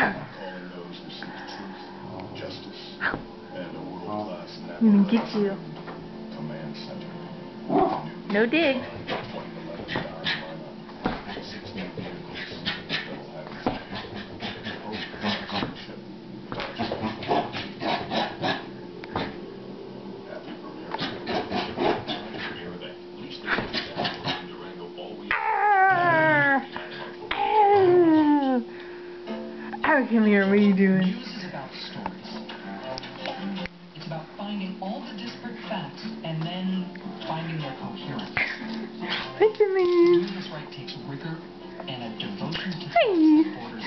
and those who seek truth, justice, and a world-class network. Mm, get you. Command center. No dig. Here, what are you doing? News is about stories. It's about finding all the disparate facts and then finding their coherence. Hi. Doing this right takes rigor and a devotion to Hi. truth borders.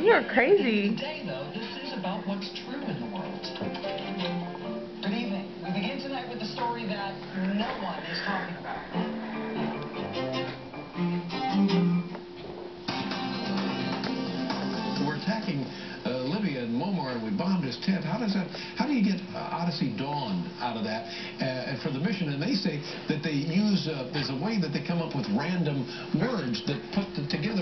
You're crazy. Today, though, this is about what's true in the world. Good evening. We begin tonight with the story that no one is talking attacking uh, Libya and Muammar, and we bombed his tent. How does that? How do you get uh, Odyssey Dawn out of that uh, for the mission? And they say that they use uh, there's a way that they come up with random words that put together